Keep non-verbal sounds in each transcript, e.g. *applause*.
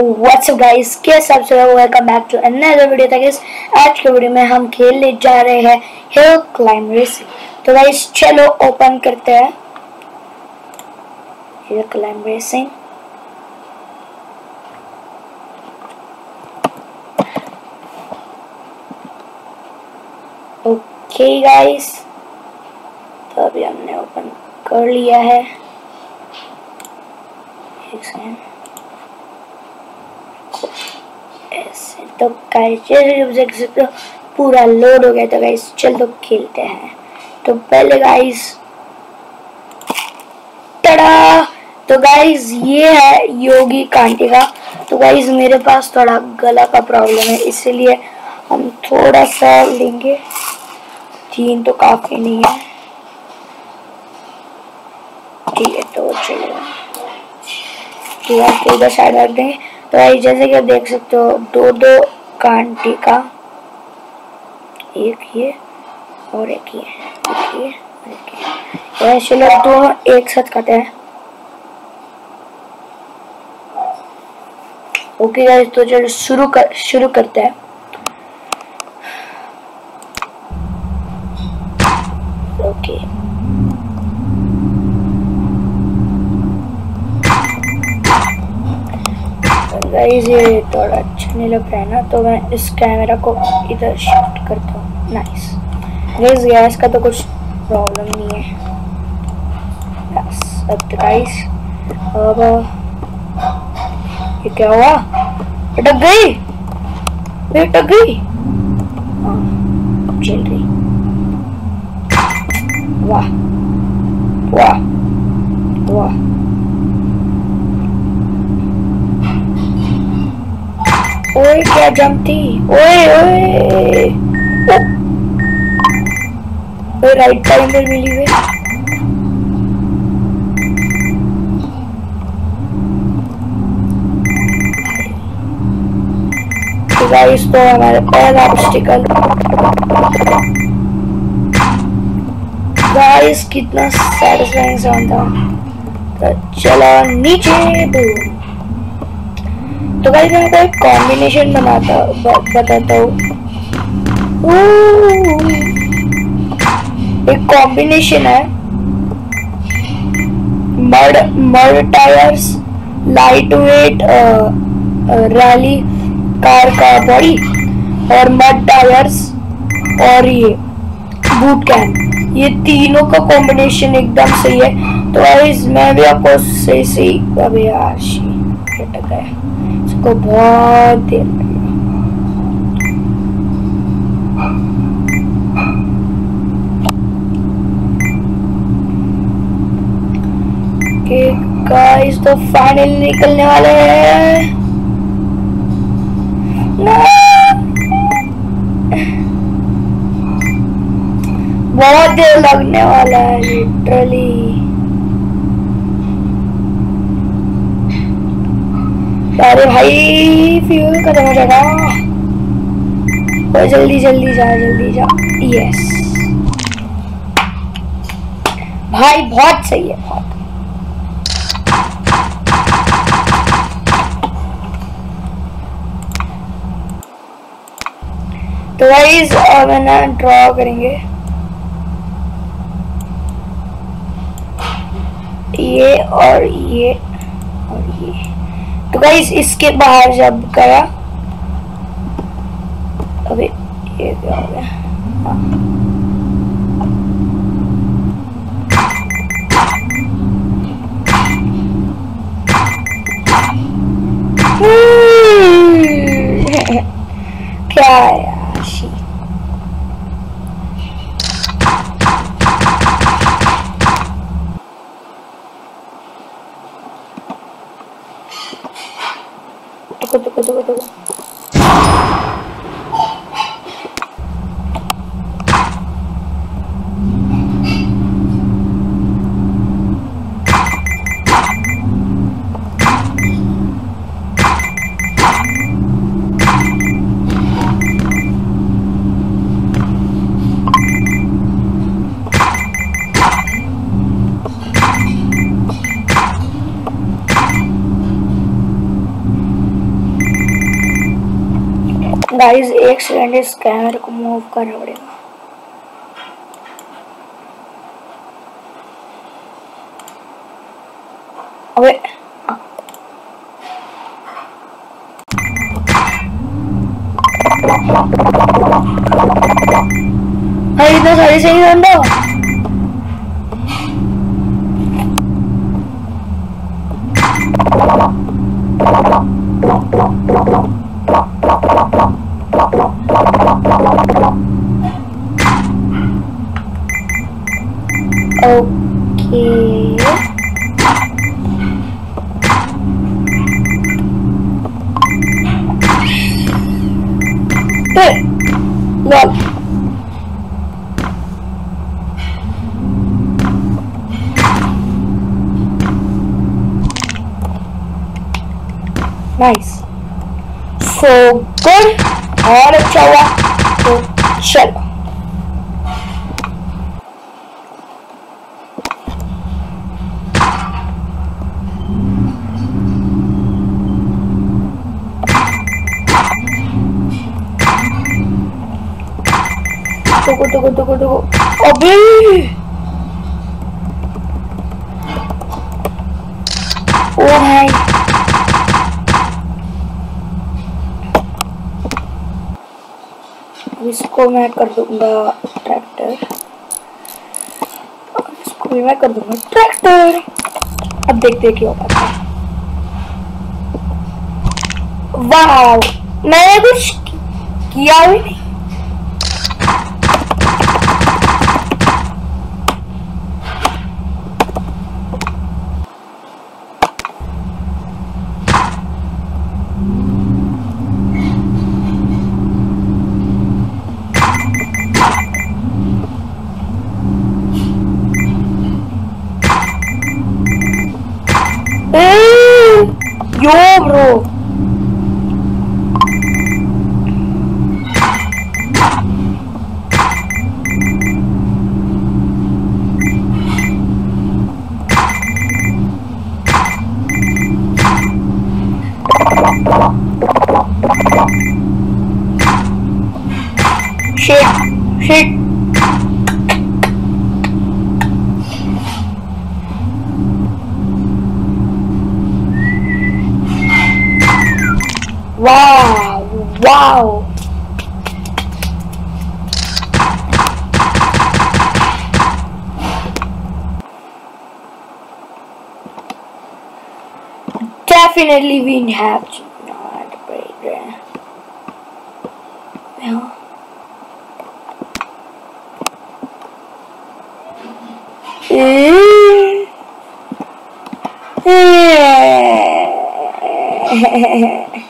WhatsApp guys के सब welcome back to another video तक इस आज के वीडियो में हम खेलने जा रहे हैं हिल क्लाइंब तो गाइस चलो ओपन करते हैं। हिल क्लाइंब ओके गाइस तो अभी हमने ओपन कर लिया है। एक सेकंड ऐसे तो गाइस देख पूरा लोड हो गया तो गाइस चल खेलते हैं. तो पहले गाइस टड़ा तो गाइस ये है योगी कांटे का. तो गाइस मेरे पास थोड़ा गला का प्रॉब्लम है, इसलिए हम थोड़ा सा लेंगे. तीन तो काफ़ी नहीं है. ठीक है तो चलेगा ठीक है तो साइड रख देंगे. तो भाई जैसे कि आप देख सकते हो दो दो कांटे का एक ये और एक ये एक ये और एक ये। ऐसे लोग दोनों एक साथ खाते हैं। ओके गाइस तो चलो, शुरू कर, शुरू करते हैं। ओके। गाइस ये थोड़ा अच्छा नहीं लग रहा है ना तो मैं इस कैमरा को इधर शिफ्ट करता हूँ। नाइस गाइस गैस का तो कुछ प्रॉब्लम नहीं है। अब गाइस अब, ये क्या हुआ? अटक गई। अटक गई। हाँ चल रही। वाह। वाह। वाह। ओए, क्या जमती ओए ओए। ओए राइट टाइम पर मिली हुई। गाइस तो हमारे पहला ऑब्स्टिकल गाइस कितना सैटिस्फाइंग साउंड था। तो चलो नीचे बूम तो भाई मैं आपको एक कॉम्बिनेशन बनाता बताता हूँ। एक कॉम्बिनेशन है। Mud mud tyres light weight rally car का बॉडी और मड टायर्स और ये बूट कैम्प ये तीनों का कॉम्बिनेशन एकदम सही है। तो गाइस मैं भी आपको सही सही अभी अटक गया इसको बहुत देर गाइस तो फाइनल निकलने वाले हैं। बहुत देर लगने वाला है लिटरली अरे भाई फ्यूल खत्म हो जाएगा जल्दी जल्दी जा जल्दी जा। यस भाई, बहुत सही है, बहुत। तो गाइस अब है ना ड्रॉ करेंगे। ये और ये और ये। तो गाइस इसके बाहर जब गया अबे ये क्या हो गया हाँ। गाइस एक सेकंड इस कैमरे को मूव करना पड़ेगा अबे भाई इतना सारी सही बंदा Okay. Hey, look. Nice. So good. और अच्छा हुआ तो चलो Tunggu, tunggu, tunggu, tunggu. Obi! Oh my. इसको मैं कर दूँगा ट्रैक्टर इसको भी मैं कर दूँगा ट्रैक्टर अब देखते क्या होता वाह मैंने कुछ किया भी नहीं Yo, bro. Shit, shit. Wow, wow. Definitely we have to not break there. Mm. Yeah. *laughs*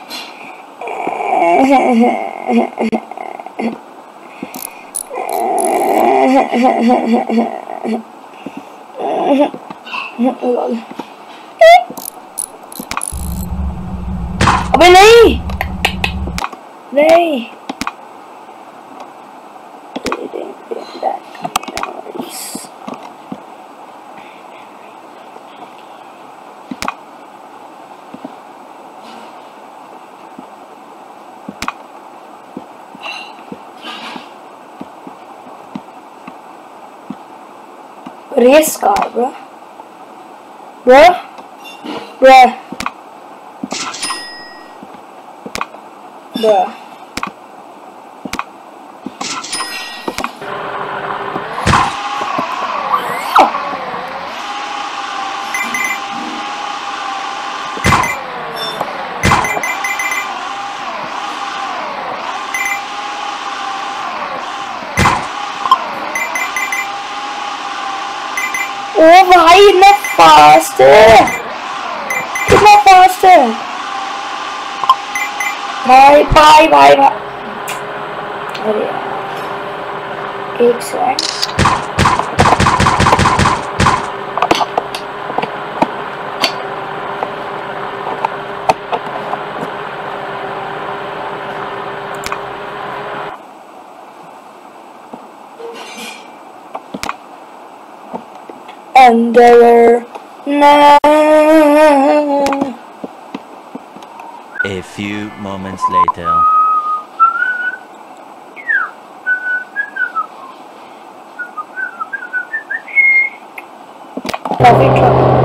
अबे नहीं नहीं race car, bro. Bro? Bro. Bro. ओ भाई इतना फास्ट है कितना फास्ट है भाई भाई भाई भाई अरे यार एक second wanderer now. A few moments later. Coffee.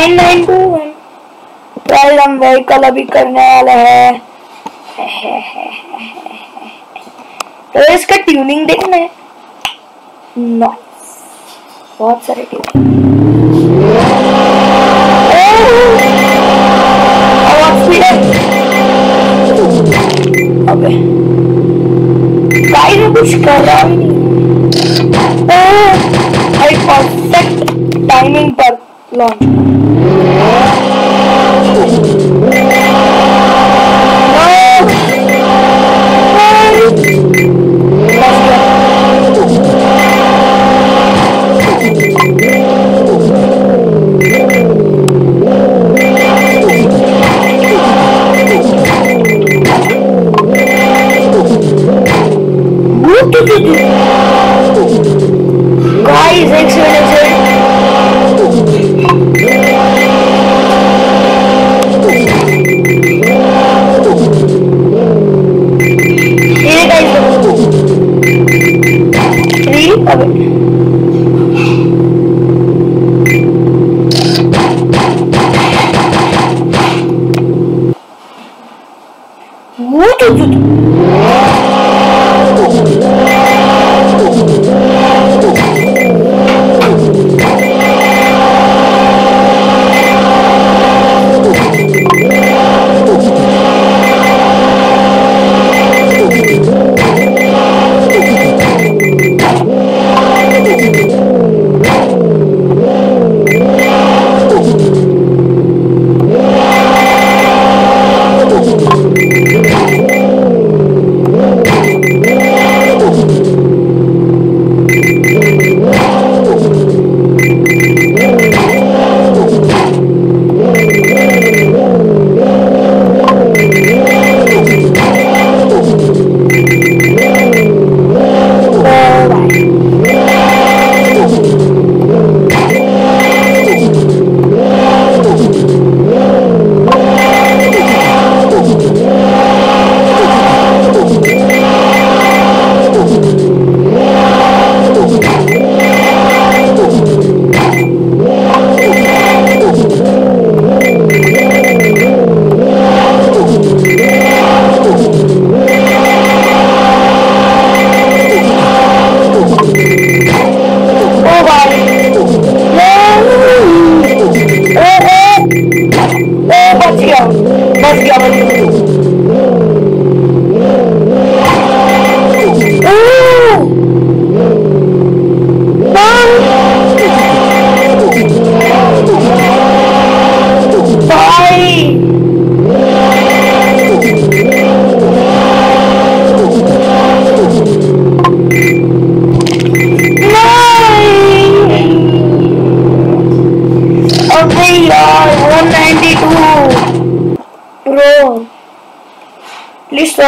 Truck 992 guys हम व्हीकल अभी करने वाले हैं। तो इसका ट्यूनिंग देखना है। बहुत सारे अबे गाइस कुछ कर रहा ही नहीं परफेक्ट टाइमिंग पर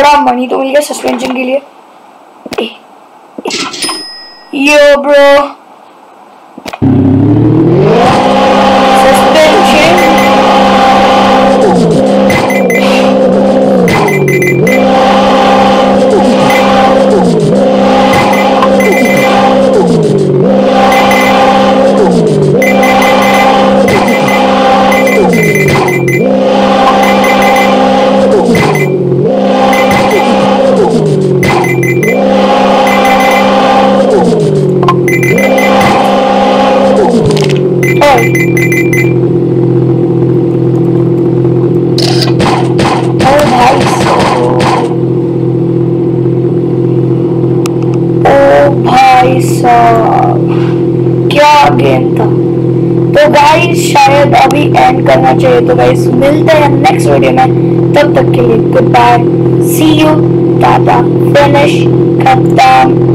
थोड़ा मनी तो मिल गया सस्पेंशन के लिए। यो ब्रो शायद अभी एंड करना चाहिए तो गाइस मिलते हैं नेक्स्ट वीडियो में. तब तक के लिए good bye see you tata finish खत्म